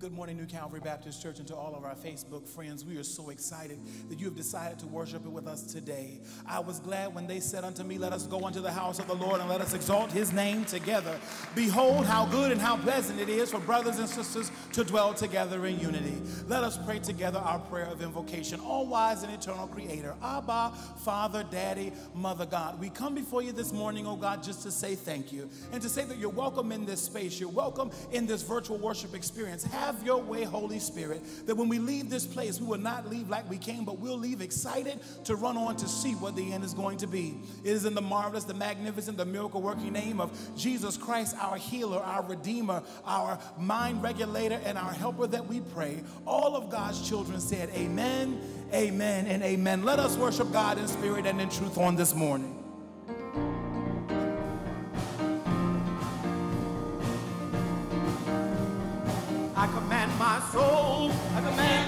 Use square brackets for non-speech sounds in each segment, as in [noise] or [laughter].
Good morning, New Calvary Baptist Church, and to all of our Facebook friends. We are so excited that you have decided to worship with us today. I was glad when they said unto me, Let us go unto the house of the Lord and let us exalt his name together. Behold, how good and how pleasant it is for brothers and sisters to dwell together in unity. Let us pray together our prayer of invocation. All wise and eternal creator, Abba, Father, Daddy, Mother God. We come before you this morning, oh God, just to say thank you and to say that you're welcome in this space. You're welcome in this virtual worship experience. Have have your way, Holy Spirit, that when we leave this place, we will not leave like we came, but we'll leave excited to run on to see what the end is going to be. It is in the marvelous, the magnificent, the miracle working name of Jesus Christ, our healer, our redeemer, our mind regulator, and our helper that we pray. All of God's children said, Amen, amen, and amen. Let us worship God in spirit and in truth on this morning. Command my soul, I command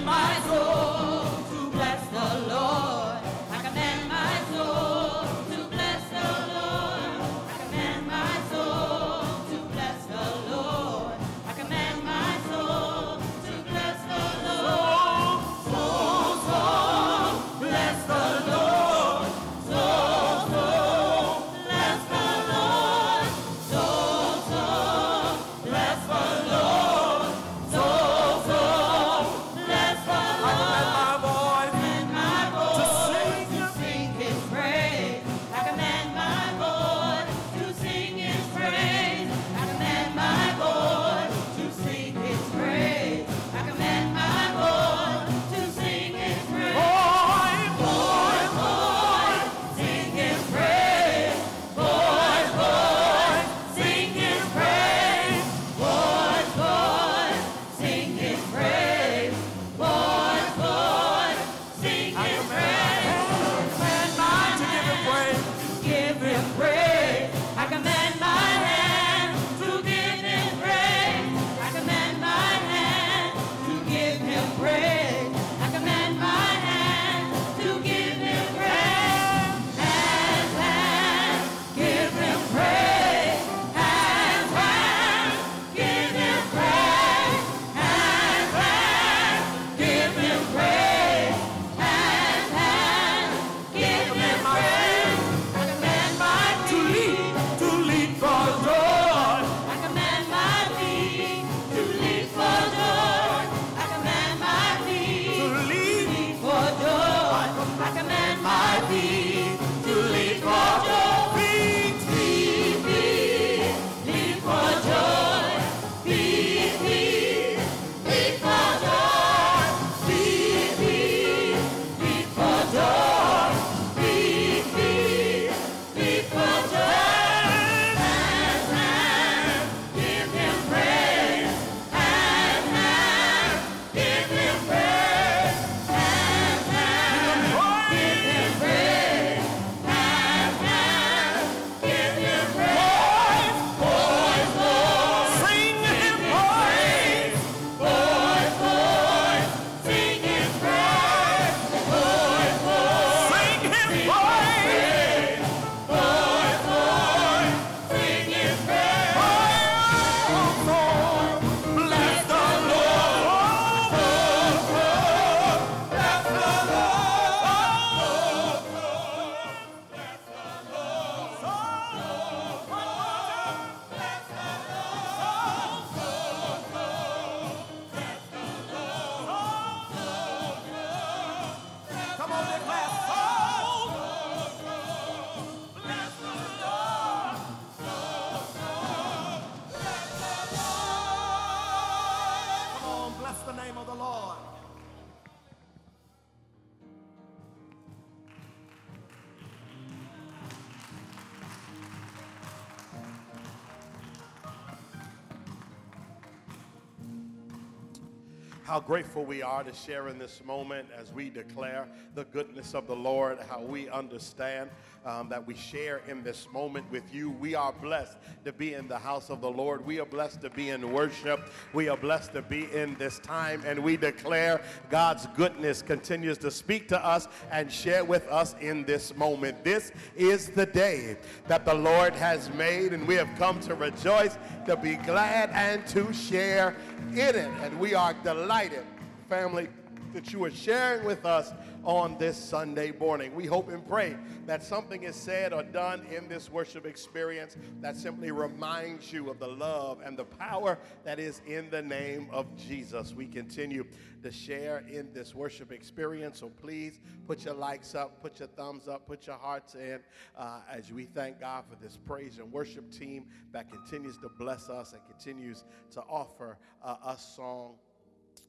How grateful we are to share in this moment as we declare the goodness of the Lord, how we understand um, that we share in this moment with you. We are blessed to be in the house of the Lord. We are blessed to be in worship. We are blessed to be in this time, and we declare God's goodness continues to speak to us and share with us in this moment. This is the day that the Lord has made, and we have come to rejoice, to be glad, and to share in it. And we are delighted, family, that you are sharing with us on this Sunday morning. We hope and pray that something is said or done in this worship experience that simply reminds you of the love and the power that is in the name of Jesus. We continue to share in this worship experience, so please put your likes up, put your thumbs up, put your hearts in uh, as we thank God for this praise and worship team that continues to bless us and continues to offer uh, us song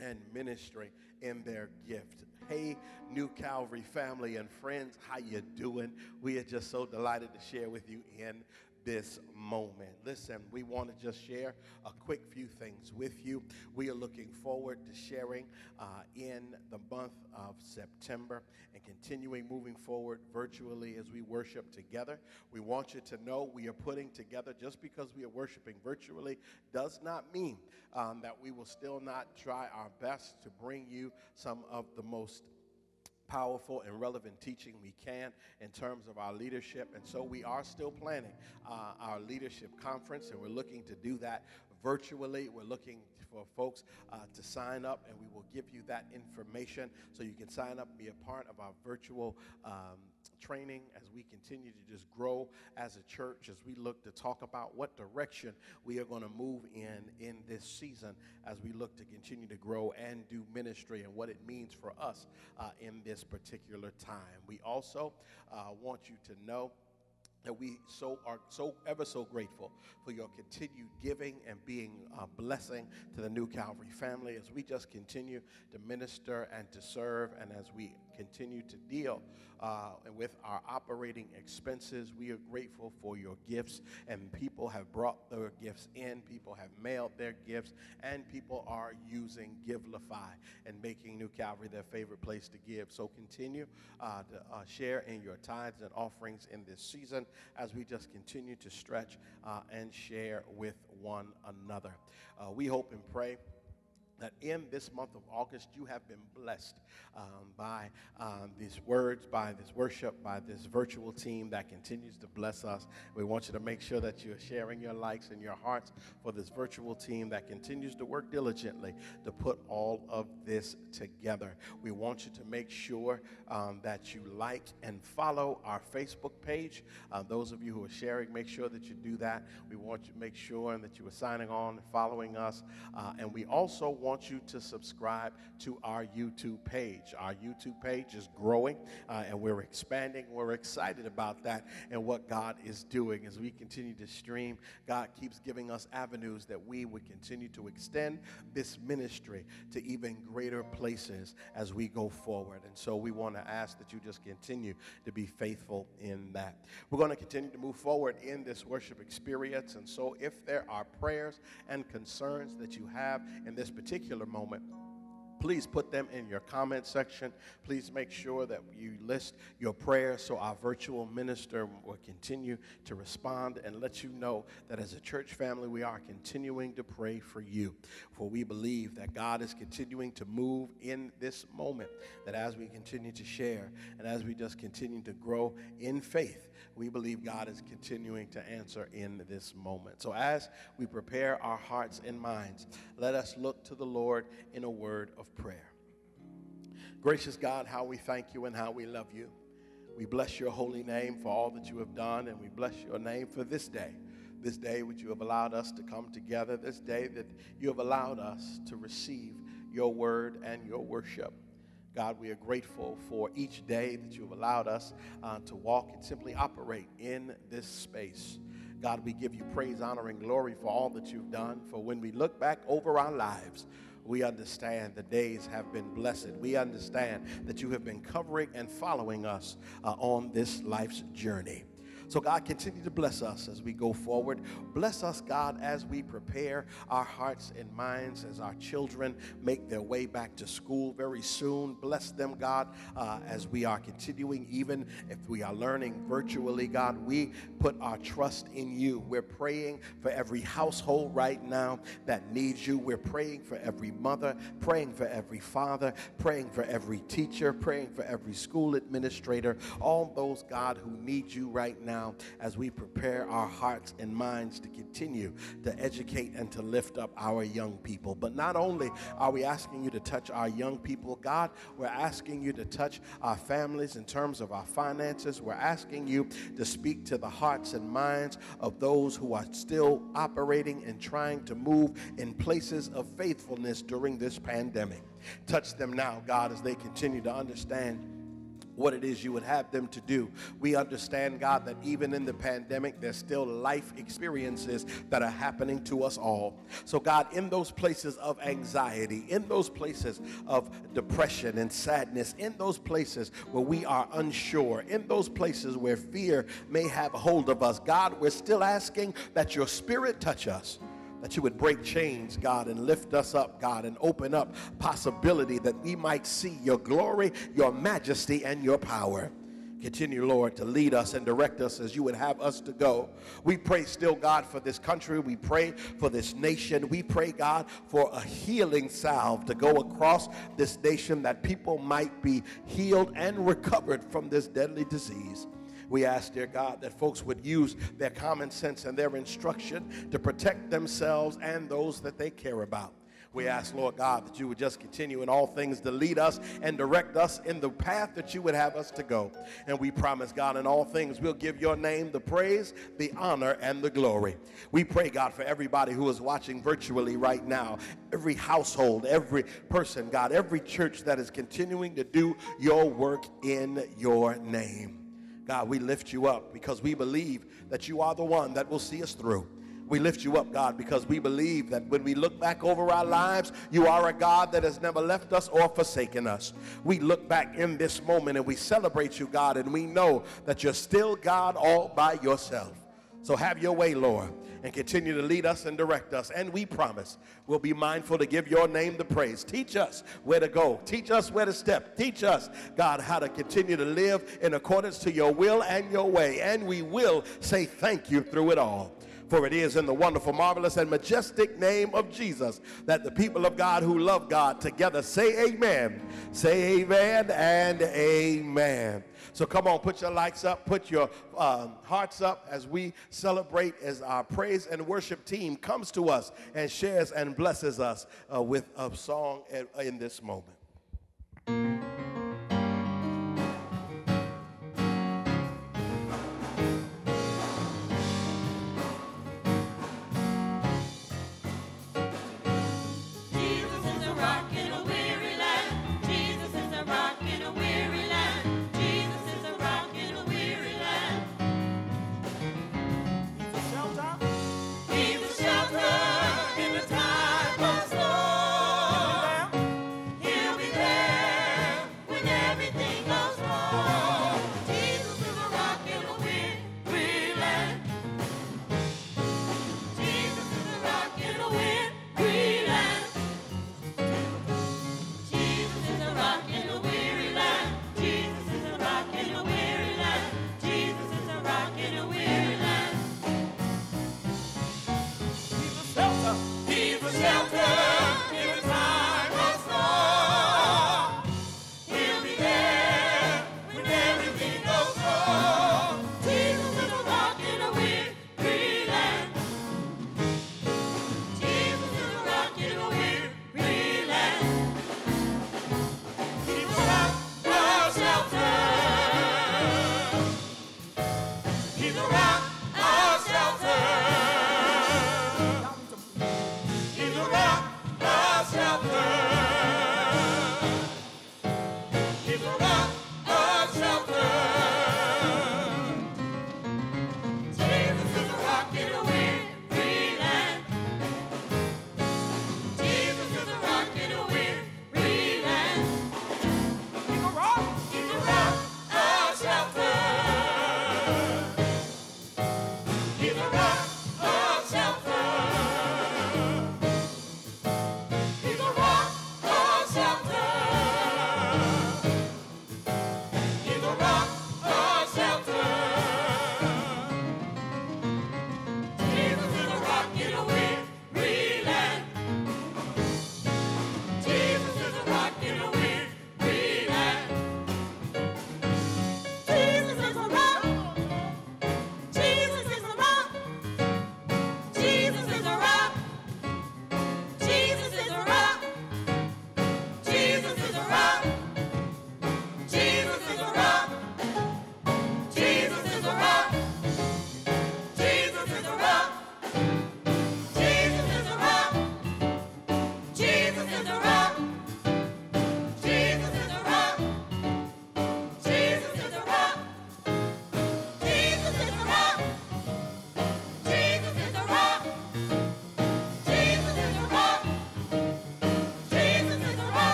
and ministry in their gift. Hey, New Calvary family and friends, how you doing? We are just so delighted to share with you in this moment. Listen, we want to just share a quick few things with you. We are looking forward to sharing uh, in the month of September and continuing moving forward virtually as we worship together. We want you to know we are putting together, just because we are worshiping virtually, does not mean um, that we will still not try our best to bring you some of the most powerful and relevant teaching we can in terms of our leadership. And so we are still planning uh, our leadership conference, and we're looking to do that virtually. We're looking for folks uh, to sign up, and we will give you that information so you can sign up and be a part of our virtual um, training as we continue to just grow as a church, as we look to talk about what direction we are going to move in in this season, as we look to continue to grow and do ministry and what it means for us uh, in this particular time. We also uh, want you to know that we so are so ever so grateful for your continued giving and being a blessing to the new calvary family as we just continue to minister and to serve and as we continue to deal uh, with our operating expenses. We are grateful for your gifts, and people have brought their gifts in, people have mailed their gifts, and people are using Givelify and making New Calvary their favorite place to give. So continue uh, to uh, share in your tithes and offerings in this season as we just continue to stretch uh, and share with one another. Uh, we hope and pray that in this month of August you have been blessed um, by um, these words, by this worship, by this virtual team that continues to bless us. We want you to make sure that you're sharing your likes and your hearts for this virtual team that continues to work diligently to put all of this together. We want you to make sure um, that you like and follow our Facebook page. Uh, those of you who are sharing, make sure that you do that. We want you to make sure that you are signing on, and following us, uh, and we also want want you to subscribe to our YouTube page. Our YouTube page is growing uh, and we're expanding. We're excited about that and what God is doing as we continue to stream. God keeps giving us avenues that we would continue to extend this ministry to even greater places as we go forward. And so we want to ask that you just continue to be faithful in that. We're going to continue to move forward in this worship experience. And so if there are prayers and concerns that you have in this particular particular moment, please put them in your comment section. Please make sure that you list your prayers so our virtual minister will continue to respond and let you know that as a church family, we are continuing to pray for you. For we believe that God is continuing to move in this moment, that as we continue to share and as we just continue to grow in faith, we believe God is continuing to answer in this moment. So as we prepare our hearts and minds, let us look to the Lord in a word of prayer. Gracious God, how we thank you and how we love you. We bless your holy name for all that you have done, and we bless your name for this day. This day which you have allowed us to come together, this day that you have allowed us to receive your word and your worship. God, we are grateful for each day that you have allowed us uh, to walk and simply operate in this space. God, we give you praise, honor, and glory for all that you've done. For when we look back over our lives, we understand the days have been blessed. We understand that you have been covering and following us uh, on this life's journey. So, God, continue to bless us as we go forward. Bless us, God, as we prepare our hearts and minds as our children make their way back to school very soon. Bless them, God, uh, as we are continuing, even if we are learning virtually, God. We put our trust in you. We're praying for every household right now that needs you. We're praying for every mother, praying for every father, praying for every teacher, praying for every school administrator, all those, God, who need you right now now as we prepare our hearts and minds to continue to educate and to lift up our young people. But not only are we asking you to touch our young people, God, we're asking you to touch our families in terms of our finances. We're asking you to speak to the hearts and minds of those who are still operating and trying to move in places of faithfulness during this pandemic. Touch them now, God, as they continue to understand what it is you would have them to do. We understand, God, that even in the pandemic, there's still life experiences that are happening to us all. So, God, in those places of anxiety, in those places of depression and sadness, in those places where we are unsure, in those places where fear may have hold of us, God, we're still asking that your spirit touch us that you would break chains, God, and lift us up, God, and open up possibility that we might see your glory, your majesty, and your power. Continue, Lord, to lead us and direct us as you would have us to go. We pray still, God, for this country. We pray for this nation. We pray, God, for a healing salve to go across this nation that people might be healed and recovered from this deadly disease. We ask, dear God, that folks would use their common sense and their instruction to protect themselves and those that they care about. We ask, Lord God, that you would just continue in all things to lead us and direct us in the path that you would have us to go. And we promise, God, in all things, we'll give your name the praise, the honor, and the glory. We pray, God, for everybody who is watching virtually right now, every household, every person, God, every church that is continuing to do your work in your name. God, we lift you up because we believe that you are the one that will see us through. We lift you up, God, because we believe that when we look back over our lives, you are a God that has never left us or forsaken us. We look back in this moment and we celebrate you, God, and we know that you're still God all by yourself. So have your way, Lord and continue to lead us and direct us. And we promise we'll be mindful to give your name the praise. Teach us where to go. Teach us where to step. Teach us, God, how to continue to live in accordance to your will and your way. And we will say thank you through it all. For it is in the wonderful, marvelous, and majestic name of Jesus that the people of God who love God together say amen. Say amen and amen. So come on, put your lights up, put your um, hearts up as we celebrate as our praise and worship team comes to us and shares and blesses us uh, with a song in this moment.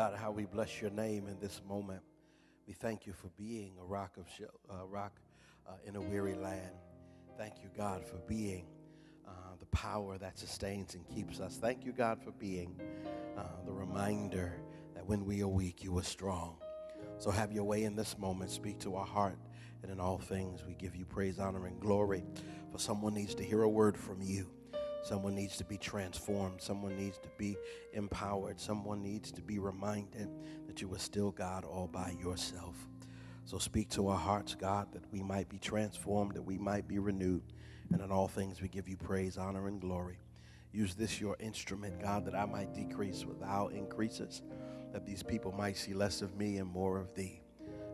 God, how we bless your name in this moment. We thank you for being a rock of shel- uh, rock uh, in a weary land. Thank you, God, for being uh, the power that sustains and keeps us. Thank you, God, for being uh, the reminder that when we are weak, you are strong. So have your way in this moment. Speak to our heart. And in all things, we give you praise, honor, and glory. For someone needs to hear a word from you. Someone needs to be transformed. Someone needs to be empowered. Someone needs to be reminded that you are still God all by yourself. So speak to our hearts, God, that we might be transformed, that we might be renewed. And in all things, we give you praise, honor, and glory. Use this, your instrument, God, that I might decrease without increases, that these people might see less of me and more of thee.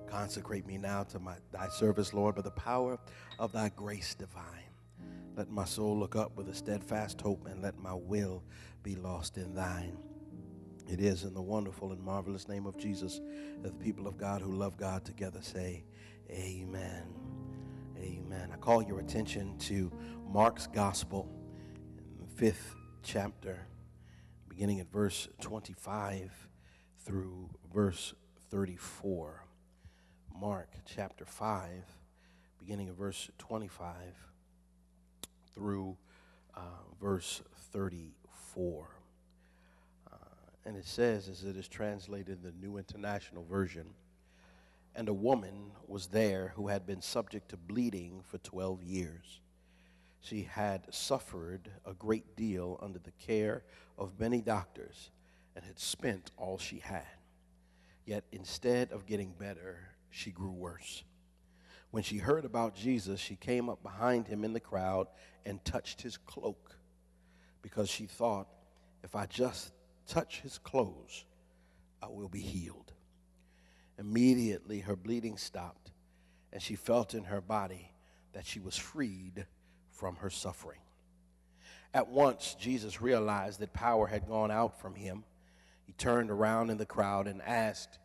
Consecrate me now to my, thy service, Lord, by the power of thy grace divine. Let my soul look up with a steadfast hope, and let my will be lost in thine. It is in the wonderful and marvelous name of Jesus that the people of God who love God together say, Amen. Amen. I call your attention to Mark's Gospel, fifth chapter, beginning at verse 25 through verse 34. Mark chapter 5, beginning of verse 25 through uh, verse 34. Uh, and it says, as it is translated in the New International Version, and a woman was there who had been subject to bleeding for 12 years. She had suffered a great deal under the care of many doctors and had spent all she had. Yet instead of getting better, she grew worse. When she heard about Jesus, she came up behind him in the crowd and touched his cloak because she thought, if I just touch his clothes, I will be healed. Immediately, her bleeding stopped, and she felt in her body that she was freed from her suffering. At once, Jesus realized that power had gone out from him. He turned around in the crowd and asked,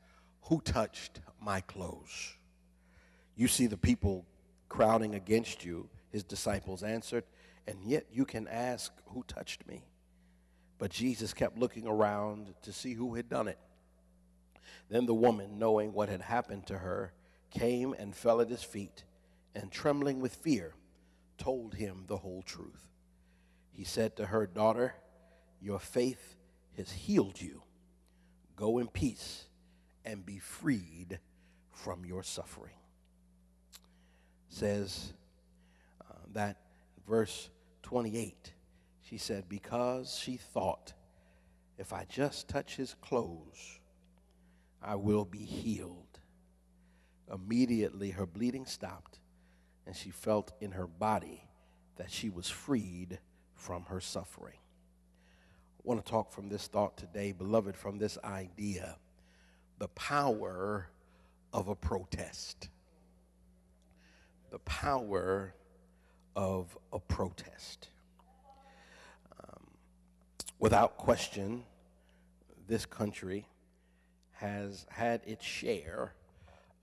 Who touched my clothes? You see the people crowding against you, his disciples answered, and yet you can ask, Who touched me? But Jesus kept looking around to see who had done it. Then the woman, knowing what had happened to her, came and fell at his feet, and trembling with fear, told him the whole truth. He said to her, Daughter, your faith has healed you. Go in peace and be freed from your suffering. Says uh, that verse 28, she said, Because she thought, if I just touch his clothes, I will be healed. Immediately her bleeding stopped, and she felt in her body that she was freed from her suffering. I want to talk from this thought today, beloved, from this idea the power of a protest. The power of a protest. Um, without question, this country has had its share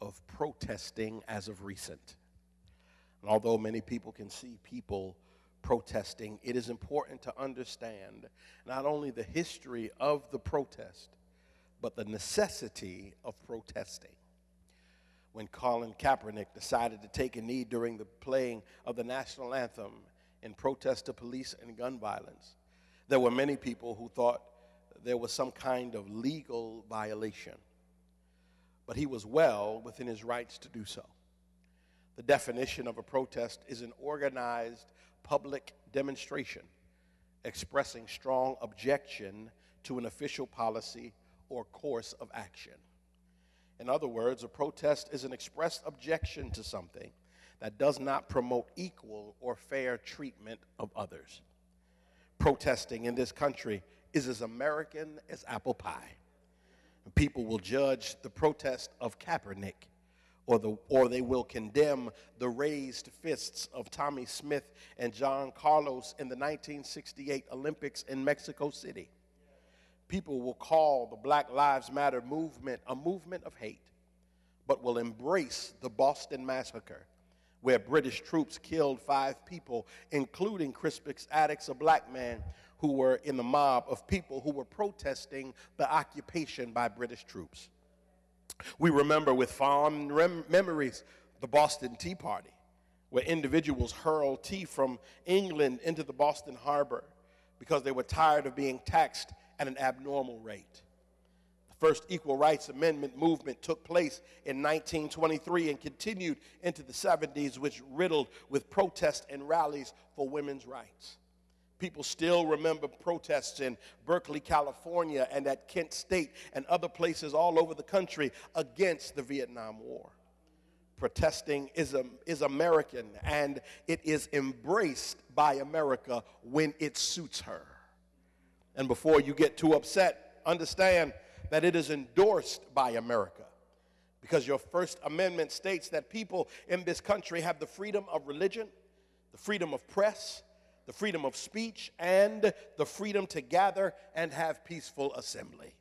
of protesting as of recent. And although many people can see people protesting, it is important to understand not only the history of the protest, but the necessity of protesting. When Colin Kaepernick decided to take a knee during the playing of the national anthem in protest to police and gun violence, there were many people who thought there was some kind of legal violation. But he was well within his rights to do so. The definition of a protest is an organized public demonstration expressing strong objection to an official policy or course of action. In other words, a protest is an expressed objection to something that does not promote equal or fair treatment of others. Protesting in this country is as American as apple pie. People will judge the protest of Kaepernick or, the, or they will condemn the raised fists of Tommie Smith and John Carlos in the 1968 Olympics in Mexico City. People will call the Black Lives Matter movement a movement of hate, but will embrace the Boston Massacre, where British troops killed five people, including Crispus Attucks, a black man who were in the mob of people who were protesting the occupation by British troops. We remember with fond rem- memories the Boston Tea Party, where individuals hurled tea from England into the Boston harbor because they were tired of being taxed at an abnormal rate. The first Equal Rights Amendment movement took place in 1923 and continued into the 70s, which riddled with protests and rallies for women's rights. People still remember protests in Berkeley, California, and at Kent State and other places all over the country against the Vietnam War. Protesting is, a, is American and it is embraced by America when it suits her. And before you get too upset, understand that it is endorsed by America because your First Amendment states that people in this country have the freedom of religion, the freedom of press, the freedom of speech, and the freedom to gather and have peaceful assembly.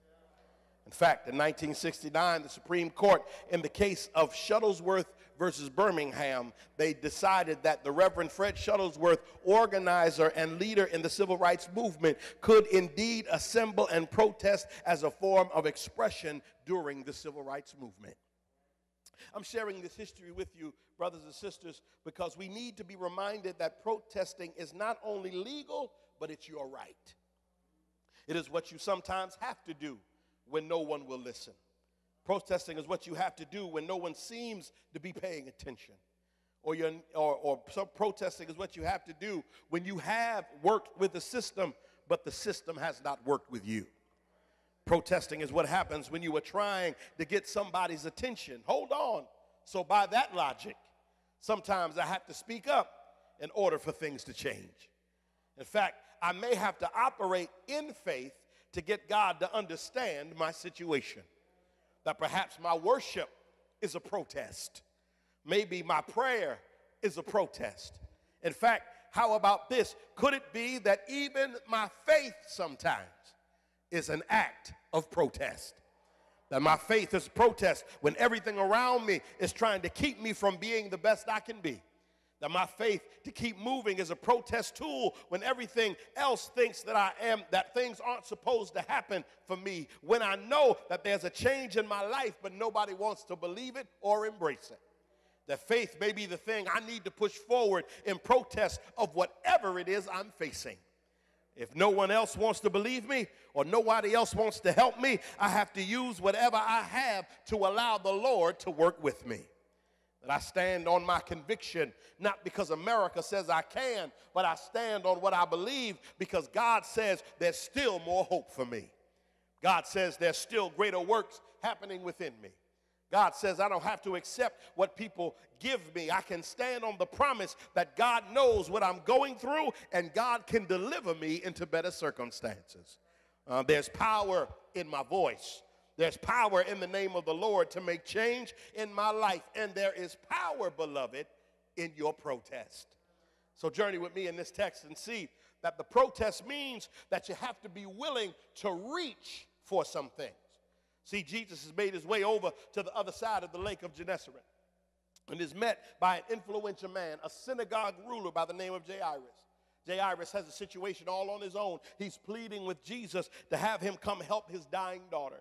In fact, in 1969, the Supreme Court, in the case of Shuttlesworth versus Birmingham, they decided that the Reverend Fred Shuttlesworth, organizer and leader in the civil rights movement, could indeed assemble and protest as a form of expression during the civil rights movement. I'm sharing this history with you, brothers and sisters, because we need to be reminded that protesting is not only legal, but it's your right. It is what you sometimes have to do when no one will listen. Protesting is what you have to do when no one seems to be paying attention. Or, you're, or, or some protesting is what you have to do when you have worked with the system, but the system has not worked with you. Protesting is what happens when you are trying to get somebody's attention. Hold on. So, by that logic, sometimes I have to speak up in order for things to change. In fact, I may have to operate in faith to get God to understand my situation. That perhaps my worship is a protest. Maybe my prayer is a protest. In fact, how about this? Could it be that even my faith sometimes is an act of protest? That my faith is protest when everything around me is trying to keep me from being the best I can be that my faith to keep moving is a protest tool when everything else thinks that I am, that things aren't supposed to happen for me. When I know that there's a change in my life, but nobody wants to believe it or embrace it. That faith may be the thing I need to push forward in protest of whatever it is I'm facing. If no one else wants to believe me or nobody else wants to help me, I have to use whatever I have to allow the Lord to work with me. I stand on my conviction, not because America says I can, but I stand on what I believe because God says there's still more hope for me. God says there's still greater works happening within me. God says I don't have to accept what people give me. I can stand on the promise that God knows what I'm going through and God can deliver me into better circumstances. Uh, there's power in my voice. There's power in the name of the Lord to make change in my life. And there is power, beloved, in your protest. So, journey with me in this text and see that the protest means that you have to be willing to reach for some things. See, Jesus has made his way over to the other side of the lake of Gennesaret and is met by an influential man, a synagogue ruler by the name of Jairus. Jairus has a situation all on his own. He's pleading with Jesus to have him come help his dying daughter.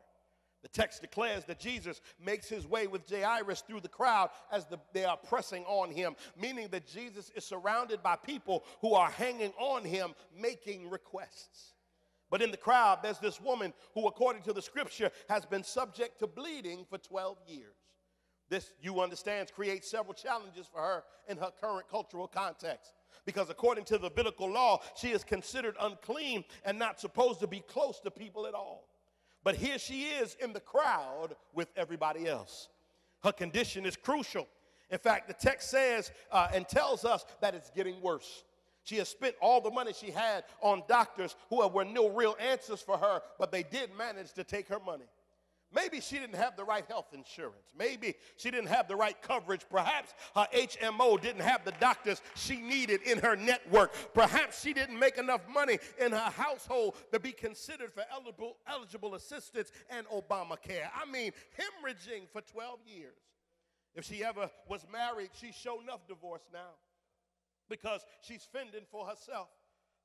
The text declares that Jesus makes his way with Jairus through the crowd as the, they are pressing on him, meaning that Jesus is surrounded by people who are hanging on him, making requests. But in the crowd, there's this woman who, according to the scripture, has been subject to bleeding for 12 years. This, you understand, creates several challenges for her in her current cultural context. Because according to the biblical law, she is considered unclean and not supposed to be close to people at all. But here she is in the crowd with everybody else. Her condition is crucial. In fact, the text says uh, and tells us that it's getting worse. She has spent all the money she had on doctors who were no real answers for her, but they did manage to take her money. Maybe she didn't have the right health insurance. Maybe she didn't have the right coverage. Perhaps her HMO didn't have the doctors she needed in her network. Perhaps she didn't make enough money in her household to be considered for eligible, eligible assistance and Obamacare. I mean, hemorrhaging for 12 years. If she ever was married, she's shown enough divorce now because she's fending for herself.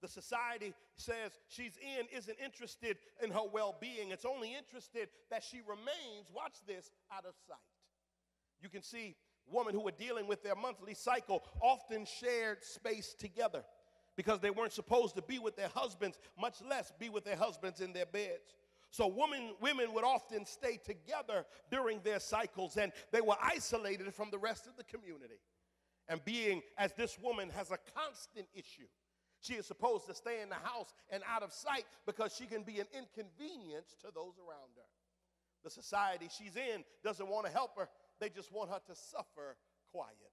The society says she's in isn't interested in her well being. It's only interested that she remains, watch this, out of sight. You can see women who are dealing with their monthly cycle often shared space together because they weren't supposed to be with their husbands, much less be with their husbands in their beds. So women, women would often stay together during their cycles and they were isolated from the rest of the community. And being as this woman has a constant issue, she is supposed to stay in the house and out of sight because she can be an inconvenience to those around her. The society she's in doesn't want to help her, they just want her to suffer quietly.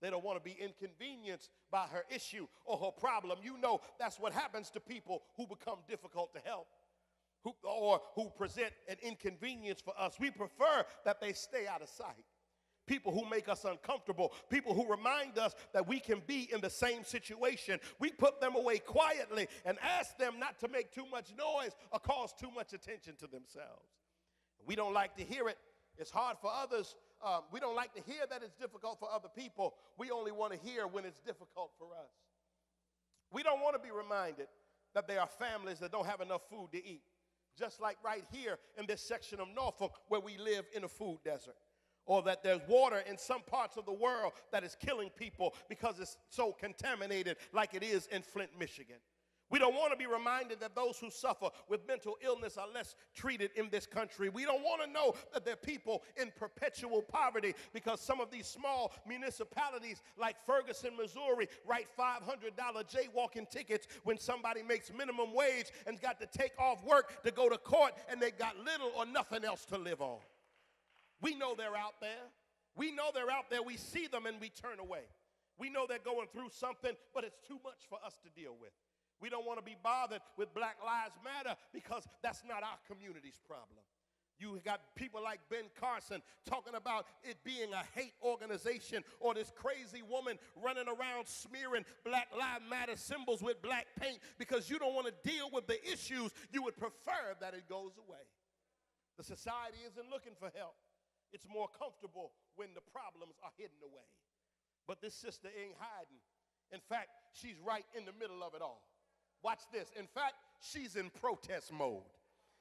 They don't want to be inconvenienced by her issue or her problem. You know, that's what happens to people who become difficult to help. Who, or who present an inconvenience for us. We prefer that they stay out of sight people who make us uncomfortable, people who remind us that we can be in the same situation. We put them away quietly and ask them not to make too much noise or cause too much attention to themselves. We don't like to hear it. It's hard for others. Um, we don't like to hear that it's difficult for other people. We only want to hear when it's difficult for us. We don't want to be reminded that there are families that don't have enough food to eat. Just like right here in this section of Norfolk where we live in a food desert or that there's water in some parts of the world that is killing people because it's so contaminated, like it is in Flint, Michigan. We don't want to be reminded that those who suffer with mental illness are less treated in this country. We don't want to know that there are people in perpetual poverty because some of these small municipalities, like Ferguson, Missouri, write $500 jaywalking tickets when somebody makes minimum wage and's got to take off work to go to court and they got little or nothing else to live on. We know they're out there. We know they're out there. We see them and we turn away. We know they're going through something, but it's too much for us to deal with. We don't want to be bothered with Black Lives Matter because that's not our community's problem. You got people like Ben Carson talking about it being a hate organization or this crazy woman running around smearing Black Lives Matter symbols with black paint because you don't want to deal with the issues. You would prefer that it goes away. The society isn't looking for help. It's more comfortable when the problems are hidden away. But this sister ain't hiding. In fact, she's right in the middle of it all. Watch this. In fact, she's in protest mode.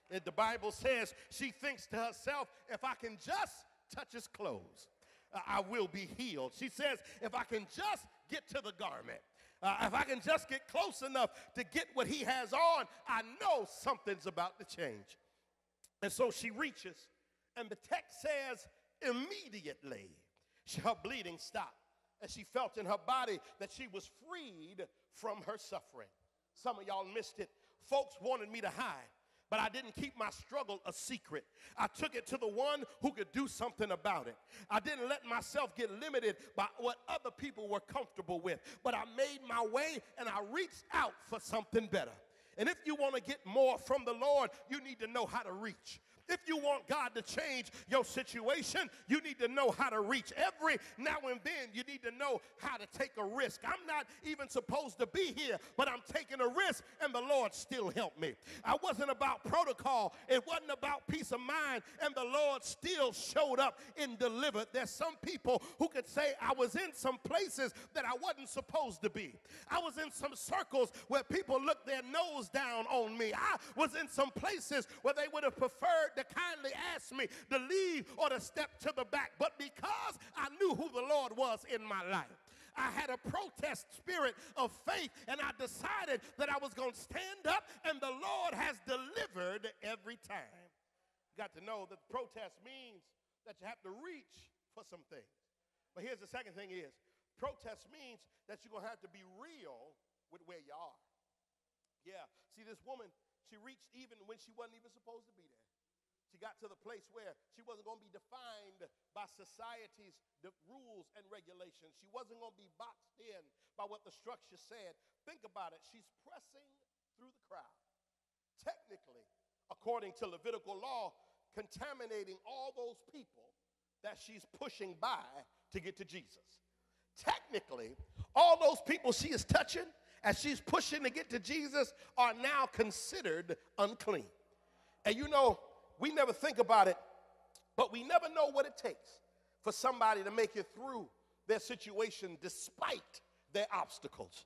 And the Bible says she thinks to herself, if I can just touch his clothes, uh, I will be healed. She says, if I can just get to the garment, uh, if I can just get close enough to get what he has on, I know something's about to change. And so she reaches and the text says, immediately her bleeding stopped. And she felt in her body that she was freed from her suffering. Some of y'all missed it. Folks wanted me to hide but I didn't keep my struggle a secret. I took it to the one who could do something about it. I didn't let myself get limited by what other people were comfortable with, but I made my way and I reached out for something better. And if you want to get more from the Lord, you need to know how to reach. If you want God to change your situation, you need to know how to reach. Every now and then, you need to know how to take a risk. I'm not even supposed to be here, but I'm taking a risk, and the Lord still helped me. I wasn't about protocol, it wasn't about peace of mind, and the Lord still showed up and delivered. There's some people who could say, I was in some places that I wasn't supposed to be. I was in some circles where people looked their nose down on me. I was in some places where they would have preferred to kindly ask me to leave or to step to the back. But because I knew who the Lord was in my life, I had a protest spirit of faith, and I decided that I was going to stand up, and the Lord has delivered every time. You got to know that protest means that you have to reach for some things. But here's the second thing is protest means that you're going to have to be real with where you are. Yeah, see, this woman, she reached even when she wasn't even supposed to be there. She got to the place where she wasn't going to be defined by society's rules and regulations. She wasn't going to be boxed in by what the structure said. Think about it. She's pressing through the crowd. Technically, according to Levitical law, contaminating all those people that she's pushing by to get to Jesus. Technically, all those people she is touching as she's pushing to get to Jesus are now considered unclean. And you know, we never think about it, but we never know what it takes for somebody to make it through their situation despite their obstacles.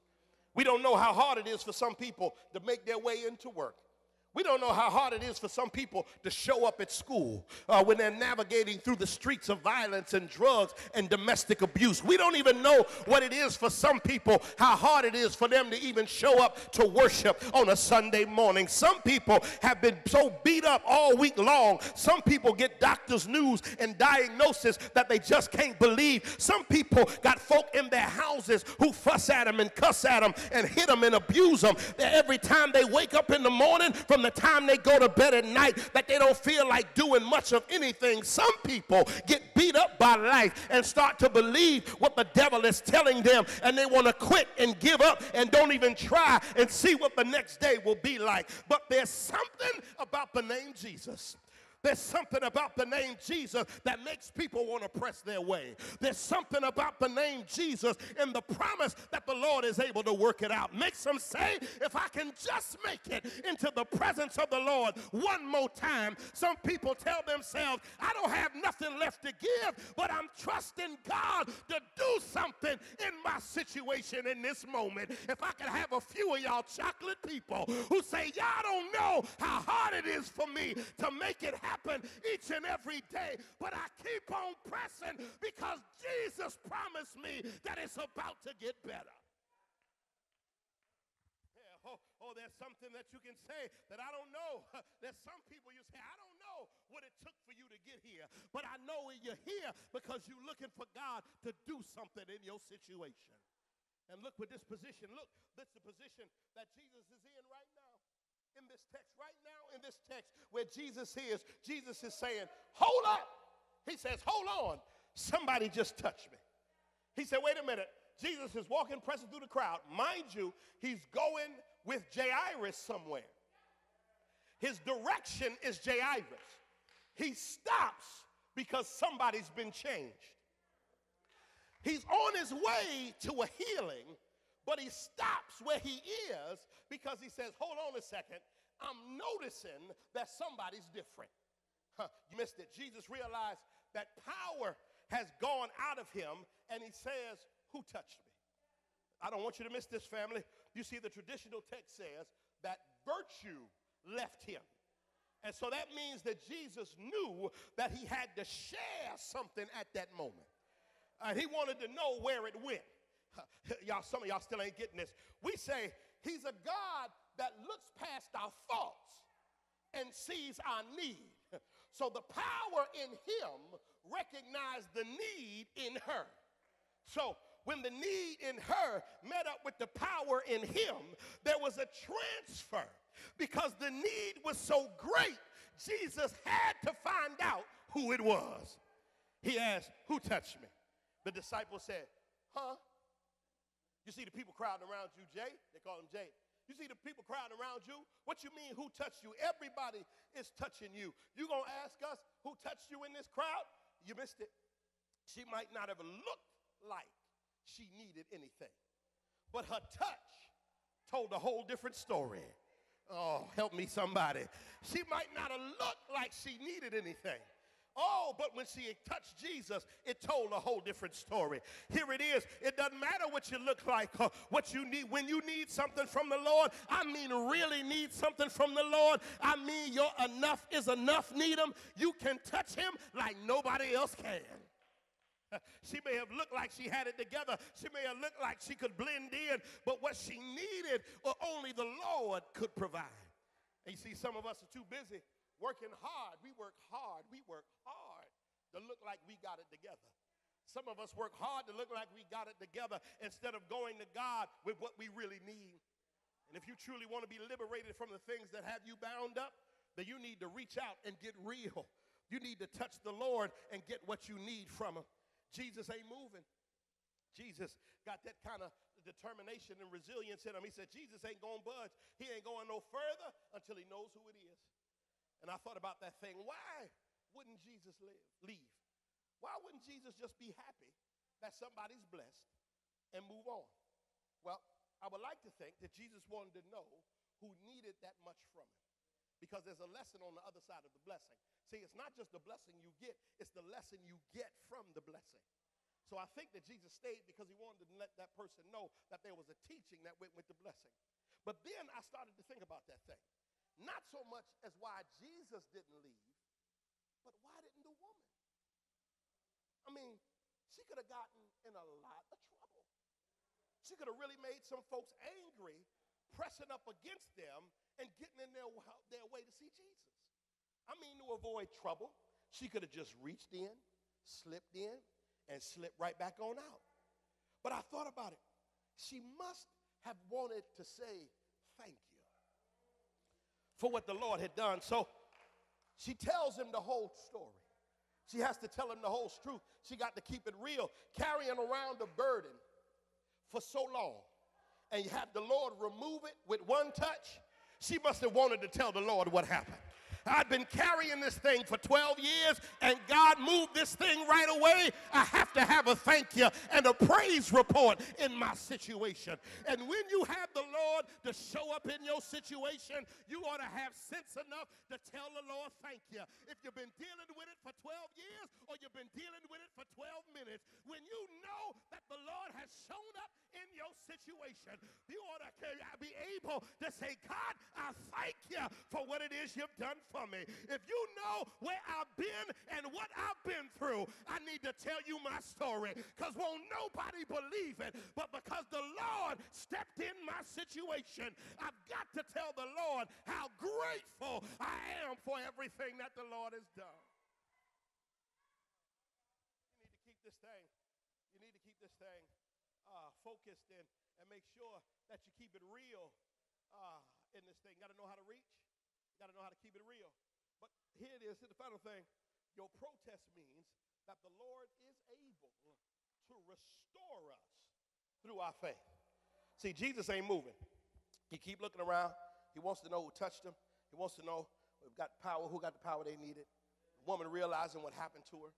We don't know how hard it is for some people to make their way into work. We don't know how hard it is for some people to show up at school uh, when they're navigating through the streets of violence and drugs and domestic abuse. We don't even know what it is for some people, how hard it is for them to even show up to worship on a Sunday morning. Some people have been so beat up all week long. Some people get doctor's news and diagnosis that they just can't believe. Some people got folk in their houses who fuss at them and cuss at them and hit them and abuse them. Every time they wake up in the morning from the the time they go to bed at night that they don't feel like doing much of anything. Some people get beat up by life and start to believe what the devil is telling them, and they want to quit and give up and don't even try and see what the next day will be like. But there's something about the name Jesus there's something about the name Jesus that makes people want to press their way. There's something about the name Jesus and the promise that the Lord is able to work it out. Makes them say, if I can just make it into the presence of the Lord one more time. Some people tell themselves, I don't have nothing left to give, but I'm trusting God to do something in my situation in this moment. If I could have a few of y'all chocolate people who say, Y'all don't know how hard it is for me to make it happen happen each and every day. But I keep on pressing because Jesus promised me that it's about to get better. Oh, oh, there's something that you can say that I don't know. [laughs] There's some people you say, I don't know what it took for you to get here, but I know you're here because you're looking for God to do something in your situation. And look with this position. Look, this is the position that Jesus is in right now in this text, right now in this text where Jesus is, Jesus is saying, Hold up. He says, Hold on. Somebody just touched me. He said, Wait a minute. Jesus is walking, pressing through the crowd. Mind you, he's going with Jairus somewhere. His direction is Jairus. He stops because somebody's been changed. He's on his way to a healing, but he stops where he is because he says, Hold on a second. I'm noticing that somebody's different. Huh, you missed it. Jesus realized that power has gone out of him, and he says, Who touched me? I don't want you to miss this, family. You see, the traditional text says that virtue left him. And so that means that Jesus knew that he had to share something at that moment. Uh, he wanted to know where it went. [laughs] y'all, some of y'all still ain't getting this. We say he's a God that looks past our faults and sees our need. So the power in him recognized the need in her. So when the need in her met up with the power in him, there was a transfer because the need was so great, Jesus had to find out who it was. He asked, Who touched me? The disciple said, Huh? You see the people crowding around you, Jay? They call him Jay. You see the people crowding around you? What you mean, who touched you? Everybody is touching you. You gonna ask us who touched you in this crowd? You missed it. She might not have looked like she needed anything, but her touch told a whole different story. Oh, help me, somebody. She might not have looked like she needed anything, Oh, but when she touched Jesus, it told a whole different story. Here it is. It doesn't matter what you look like, uh, what you need. When you need something from the Lord, I mean, really need something from the Lord. I mean, your enough is enough. Need him. You can touch him like nobody else can. [laughs] She may have looked like she had it together. She may have looked like she could blend in, but what she needed, well, only the Lord could provide. And you see, some of us are too busy working hard. We work hard. We work hard to look like we got it together. Some of us work hard to look like we got it together instead of going to God with what we really need. And if you truly want to be liberated from the things that have you bound up, then you need to reach out and get real. You need to touch the Lord and get what you need from Him. Jesus ain't moving. Jesus got that kind of determination and resilience in him. He said, Jesus ain't going to budge. He ain't going no further until he knows who it is. And I thought about that thing. Why wouldn't Jesus live, leave? Why wouldn't Jesus just be happy that somebody's blessed and move on? Well, I would like to think that Jesus wanted to know who needed that much from him. Because there's a lesson on the other side of the blessing. See, it's not just the blessing you get, it's the lesson you get from the blessing. So I think that Jesus stayed because he wanted to let that person know that there was a teaching that went with the blessing. But then I started to think about that thing. Not so much as why Jesus didn't leave, but why didn't the woman? I mean, she could have gotten in a lot of trouble. She could have really made some folks angry, pressing up against them and getting in their, their way to see Jesus. I mean, to avoid trouble, she could have just reached in, slipped in, and slipped right back on out. But I thought about it. She must have wanted to say thank you for what the Lord had done. So she tells him the whole story. She has to tell him the whole truth. She got to keep it real, carrying around a burden for so long. And you have the Lord remove it with one touch. She must have wanted to tell the Lord what happened. I've been carrying this thing for 12 years and God moved this thing right away. I have to have a thank you and a praise report in my situation. And when you have the Lord to show up in your situation, you ought to have sense enough to tell the Lord thank you. If you've been dealing with it for 12 years or you've been dealing with it for 12 minutes, when you know that the Lord has shown up in your situation, you ought to be able to say, God, I thank you for what it is you've done for for me. If you know where I've been and what I've been through, I need to tell you my story because won't nobody believe it. But because the Lord stepped in my situation, I've got to tell the Lord how grateful I am for everything that the Lord has done. You need to keep this thing, you need to keep this thing uh, focused and, and make sure that you keep it real uh, in this thing. Got to know how to reach got to know how to keep it real. But here it is, the final thing. Your protest means that the Lord is able to restore us through our faith. See, Jesus ain't moving. He keep looking around. He wants to know who touched him. He wants to know who got power, who got the power they needed. The woman realizing what happened to her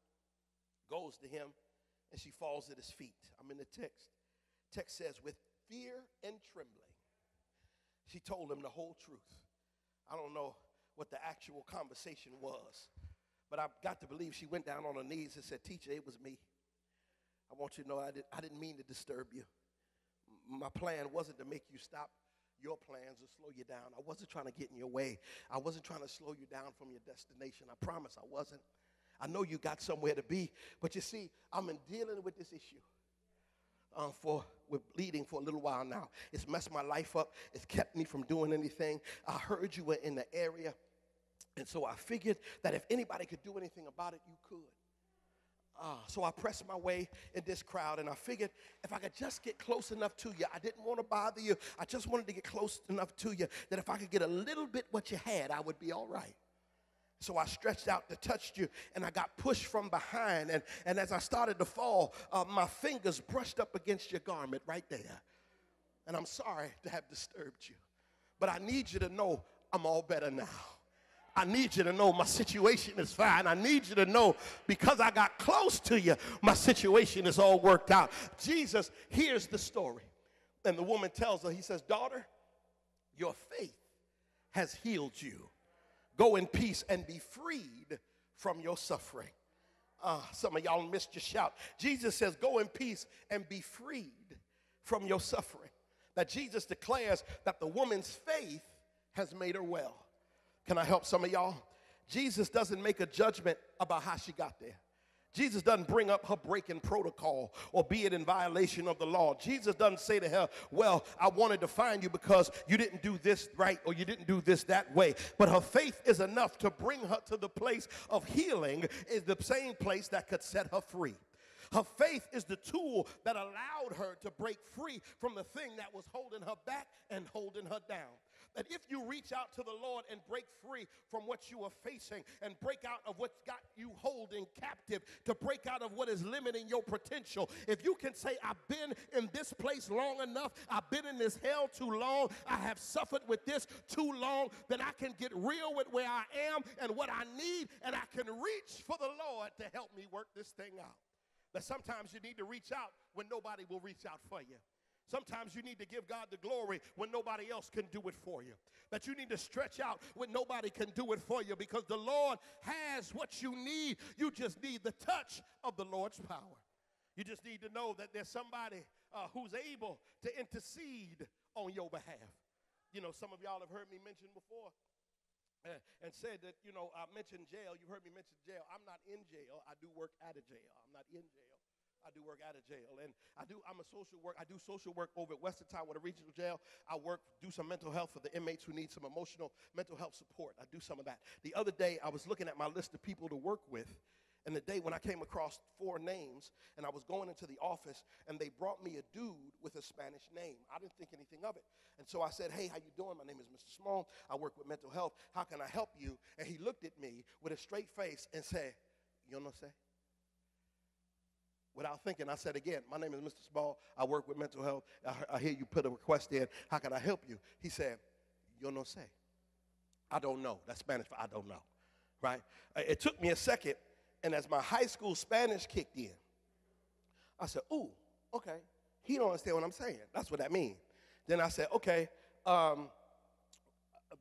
goes to him and she falls at his feet. I'm in the text. Text says, with fear and trembling, she told him the whole truth. I don't know what the actual conversation was, but I've got to believe she went down on her knees and said, Teacher, it was me. I want you to know I, did, I didn't mean to disturb you. My plan wasn't to make you stop your plans or slow you down. I wasn't trying to get in your way. I wasn't trying to slow you down from your destination. I promise I wasn't. I know you got somewhere to be, but you see, I'm in dealing with this issue uh, for with bleeding for a little while now. It's messed my life up. It's kept me from doing anything. I heard you were in the area, and so I figured that if anybody could do anything about it, you could. Uh, so I pressed my way in this crowd, and I figured if I could just get close enough to you, I didn't want to bother you. I just wanted to get close enough to you that if I could get a little bit what you had, I would be all right. So I stretched out to touch you and I got pushed from behind. And, and as I started to fall, uh, my fingers brushed up against your garment right there. And I'm sorry to have disturbed you, but I need you to know I'm all better now. I need you to know my situation is fine. I need you to know because I got close to you, my situation is all worked out. Jesus hears the story. And the woman tells her, He says, Daughter, your faith has healed you. Go in peace and be freed from your suffering. Uh, some of y'all missed your shout. Jesus says, Go in peace and be freed from your suffering. That Jesus declares that the woman's faith has made her well. Can I help some of y'all? Jesus doesn't make a judgment about how she got there. Jesus doesn't bring up her breaking protocol or be it in violation of the law. Jesus doesn't say to her, Well, I wanted to find you because you didn't do this right or you didn't do this that way. But her faith is enough to bring her to the place of healing, is the same place that could set her free. Her faith is the tool that allowed her to break free from the thing that was holding her back and holding her down. That if you reach out to the Lord and break free from what you are facing and break out of what's got you holding captive, to break out of what is limiting your potential, if you can say, I've been in this place long enough, I've been in this hell too long, I have suffered with this too long, then I can get real with where I am and what I need, and I can reach for the Lord to help me work this thing out. That sometimes you need to reach out when nobody will reach out for you. Sometimes you need to give God the glory when nobody else can do it for you. That you need to stretch out when nobody can do it for you because the Lord has what you need. You just need the touch of the Lord's power. You just need to know that there's somebody uh, who's able to intercede on your behalf. You know, some of y'all have heard me mention before uh, and said that, you know, I mentioned jail. You heard me mention jail. I'm not in jail. I do work out of jail. I'm not in jail. I do work out of jail. And I do, I'm a social work, I do social work over at Western Town, a Regional Jail. I work, do some mental health for the inmates who need some emotional mental health support. I do some of that. The other day, I was looking at my list of people to work with. And the day when I came across four names and I was going into the office and they brought me a dude with a Spanish name. I didn't think anything of it. And so I said, hey, how you doing? My name is Mr. Small. I work with mental health. How can I help you? And he looked at me with a straight face and said, yo no sé. Without thinking, I said again, My name is Mr. Small. I work with mental health. I, I hear you put a request in. How can I help you? He said, Yo no sé. I don't know. That's Spanish for I don't know. Right? Uh, it took me a second, and as my high school Spanish kicked in, I said, Ooh, okay. He don't understand what I'm saying. That's what that means. Then I said, okay, um,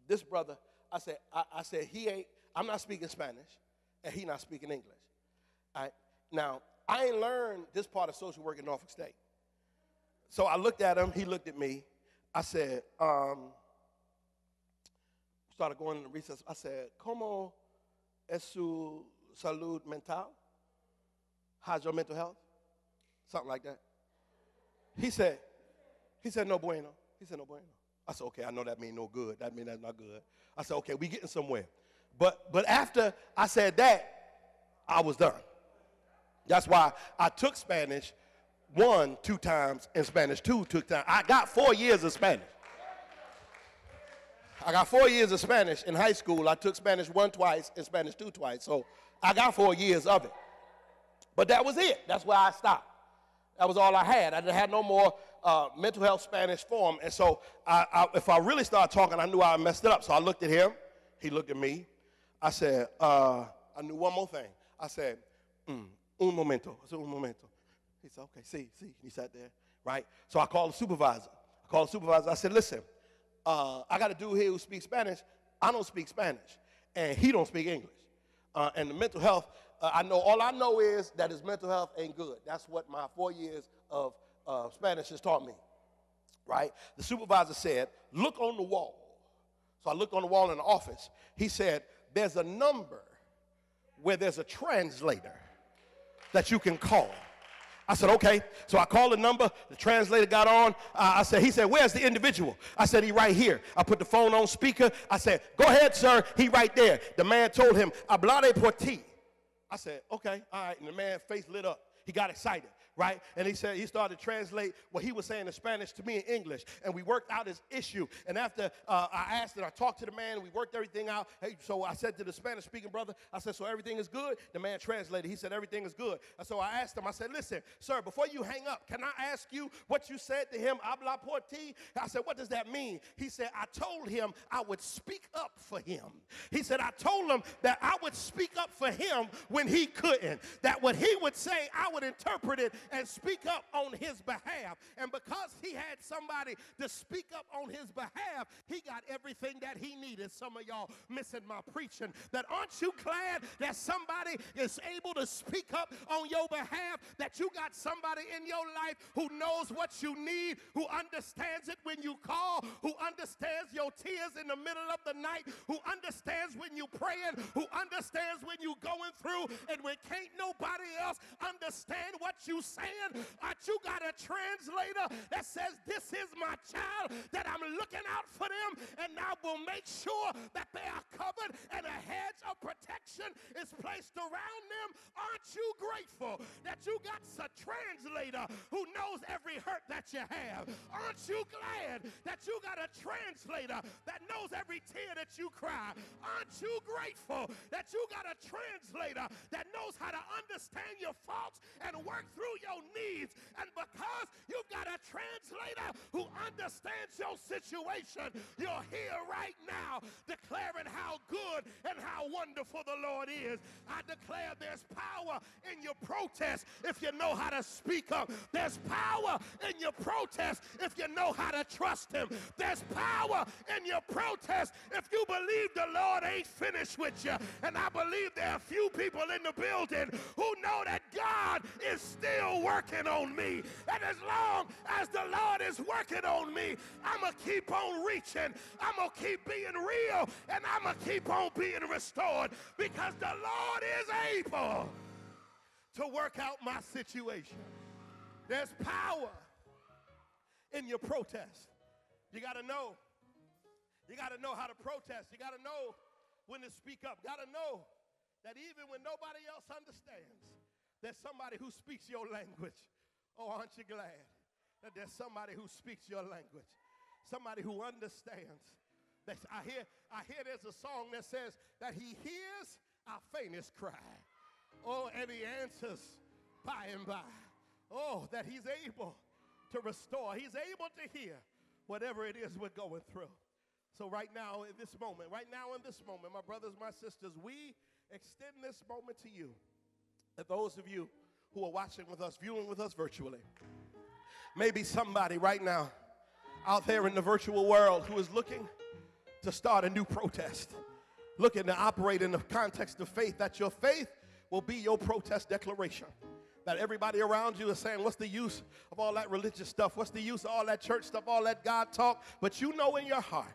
this brother, I said, I, I, said, he ain't, I'm not speaking Spanish, and he not speaking English. All right? Now, I ain't learned this part of social work in Norfolk State. So I looked at him, he looked at me. I said, um, started going into recess. I said, ¿Cómo es su salud mental? How's your mental health? Something like that. He said, he said, no bueno. He said, no bueno. I said, okay, I know that means no good. That means that's not good. I said, okay, we getting somewhere. But but after I said that, I was done. That's why I took Spanish one, two times, and Spanish two, two times. I got four years of Spanish. I got four years of Spanish in high school. I took Spanish one twice and Spanish two twice. So I got four years of it. But that was it. That's where I stopped. That was all I had. I didn't have no more uh, mental health Spanish form. And so I, I, if I really started talking, I knew I messed it up. So I looked at him. He looked at me. I said, uh, I knew one more thing. I said, mm, un momento. Un momento. He said, okay, see, see. He sat there, right? So I called the supervisor. I called the supervisor. I said, listen, uh, I got a dude here who speaks Spanish. I don't speak Spanish, and he don't speak English. Uh, and the mental health, uh, I know, all I know is that his mental health ain't good. That's what my four years of uh, Spanish has taught me, right? The supervisor said, look on the wall. So I looked on the wall in the office. He said, there's a number where there's a translator that you can call. I said, okay. So I called the number. The translator got on. Uh, I said, he said, where's the individual? I said, he right here. I put the phone on speaker. I said, go ahead, sir. He right there. The man told him, hablare por ti. I said, okay, all right. And the man's face lit up. He got excited right? And he said he started to translate what he was saying in Spanish to me in English, and we worked out his issue. And after uh, I asked and I talked to the man, we worked everything out. Hey, so I said to the Spanish-speaking brother, I said, "So everything is good?" The man translated. He said, "Everything is good." And so I asked him. I said, "Listen, sir, before you hang up, can I ask you what you said to him? Habla por ti." I said, "What does that mean?" He said, "I told him I would speak up for him." He said, "I told him that I would speak up for him when he couldn't. That what he would say, I would interpret it and speak up on his behalf. And because he had somebody to speak up on his behalf, he got everything that he needed. Some of y'all missing my preaching. That aren't you glad that somebody is able to speak up on your behalf? That you got somebody in your life who knows what you need, who understands it when you call, who understands your tears in the middle of the night, who understands when you're praying, who understands when you're going through, and when can't nobody else understand what you saying, Aren't you got a translator that says, This is my child, that I'm looking out for them, and I will make sure that they are covered and a hedge of protection is placed around them? Aren't you grateful that you got a translator who knows every hurt that you have? Aren't you glad that you got a translator that knows every tear that you cry? Aren't you grateful that you got a translator that knows how to understand your faults and work through your needs? And because you've got a translator who understands your situation, you're here right now declaring how good and how wonderful the Lord is. I declare there's power in your protest if you know how to speak up. There's power in your protest if you know how to trust Him. There's power in your protest if you believe the Lord ain't finished with you. And I believe there are few people in the building who know that God is working on me. And as long as the Lord is working on me, I'm going to keep on reaching. I'm going to keep being real. And I'm going to keep on being restored because the Lord is able to work out my situation. There's power in your protest. You got to know. You got to know how to protest. You got to know when to speak up. Got to know that even when nobody else understands, there's somebody who speaks your language. Oh, aren't you glad that there's somebody who speaks your language? Somebody who understands. That's, I hear, I hear there's a song that says that he hears our faintest cry. Oh, and he answers by and by. Oh, that he's able to restore. He's able to hear whatever it is we're going through. So, right now, in this moment, right now, in this moment, my brothers, my sisters, we extend this moment to you. And those of you who are watching with us, viewing with us virtually, maybe somebody right now out there in the virtual world who is looking to start a new protest, looking to operate in the context of faith, that your faith will be your protest declaration that everybody around you is saying, What's the use of all that religious stuff? What's the use of all that church stuff, all that God talk? But you know in your heart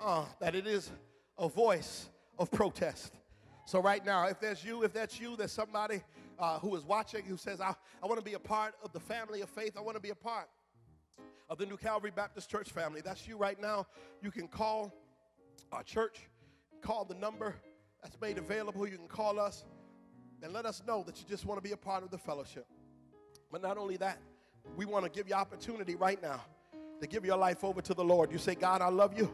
uh, that it is a voice of protest. So, right now, if there's you, if that's you, there's somebody uh, who is watching who says, I, I want to be a part of the family of faith, I want to be a part of the New Calvary Baptist Church family. That's you right now. You can call our church, call the number that's made available. You can call us and let us know that you just want to be a part of the fellowship. But not only that, we want to give you opportunity right now to give your life over to the Lord. You say, God, I love you.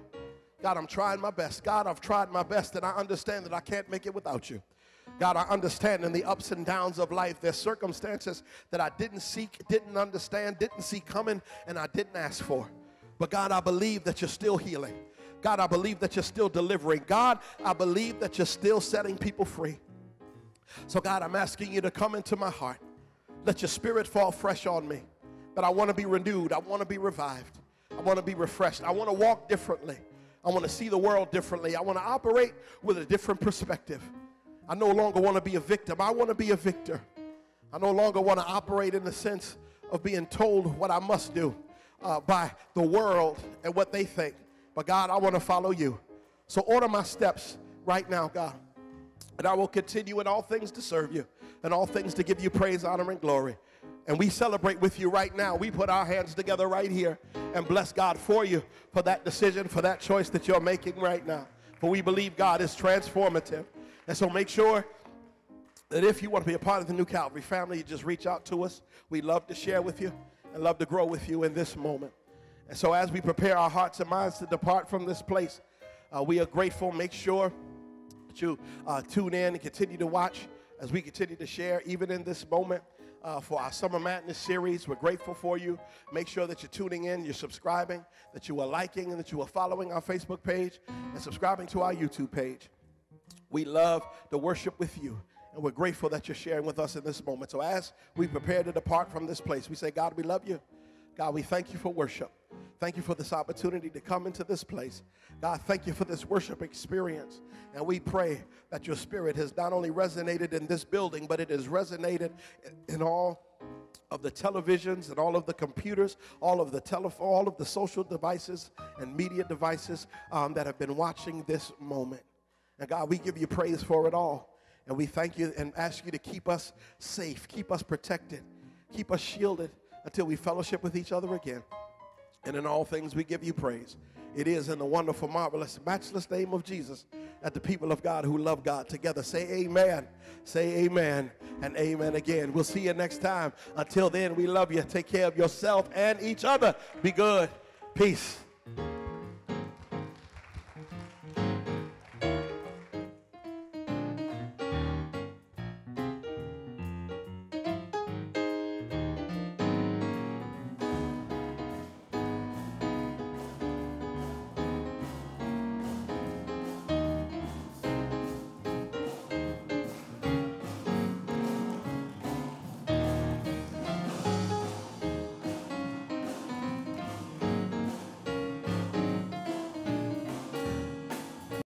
God, I'm trying my best. God, I've tried my best, and I understand that I can't make it without you. God, I understand in the ups and downs of life, there's circumstances that I didn't seek, didn't understand, didn't see coming, and I didn't ask for. But God, I believe that you're still healing. God, I believe that you're still delivering. God, I believe that you're still setting people free. So, God, I'm asking you to come into my heart. Let your spirit fall fresh on me. That I want to be renewed. I want to be revived. I want to be refreshed. I want to walk differently. I want to see the world differently. I want to operate with a different perspective. I no longer want to be a victim. I want to be a victor. I no longer want to operate in the sense of being told what I must do uh, by the world and what they think. But God, I want to follow you. So order my steps right now, God. And I will continue in all things to serve you and all things to give you praise, honor, and glory. And we celebrate with you right now. We put our hands together right here and bless God for you for that decision, for that choice that you're making right now. For we believe God is transformative. And so make sure that if you want to be a part of the New Calvary family, you just reach out to us. We love to share with you and love to grow with you in this moment. And so as we prepare our hearts and minds to depart from this place, uh, we are grateful. Make sure that you uh, tune in and continue to watch as we continue to share, even in this moment. Uh, for our Summer Madness series. We're grateful for you. Make sure that you're tuning in, you're subscribing, that you are liking, and that you are following our Facebook page and subscribing to our YouTube page. We love to worship with you, and we're grateful that you're sharing with us in this moment. So, as we prepare to depart from this place, we say, God, we love you. God, we thank you for worship. Thank you for this opportunity to come into this place. God, thank you for this worship experience. And we pray that your spirit has not only resonated in this building, but it has resonated in all of the televisions and all of the computers, all of the telephone, all of the social devices and media devices um, that have been watching this moment. And God, we give you praise for it all. And we thank you and ask you to keep us safe, keep us protected, keep us shielded until we fellowship with each other again. And in all things, we give you praise. It is in the wonderful, marvelous, matchless name of Jesus that the people of God who love God together say amen, say amen, and amen again. We'll see you next time. Until then, we love you. Take care of yourself and each other. Be good. Peace.